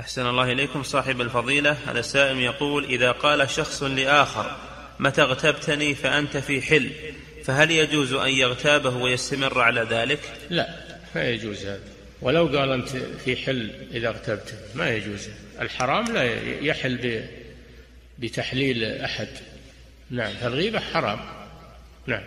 أحسن الله إليكم صاحب الفضيلة. هذا السائل يقول إذا قال شخص لآخر متى اغتبتني؟ فأنت في حل فهل يجوز أن يغتابه ويستمر على ذلك؟ لا ما يجوز هذا. ولو قال أنت في حل إذا اغتبته ما يجوز. الحرام لا يحل بتحليل أحد. نعم فالغيبة حرام. نعم.